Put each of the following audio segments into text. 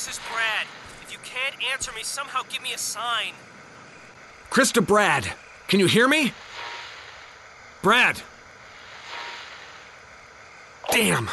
This is Brad. If you can't answer me, somehow give me a sign. Krista Brad, can you hear me? Brad! Damn!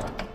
Bye.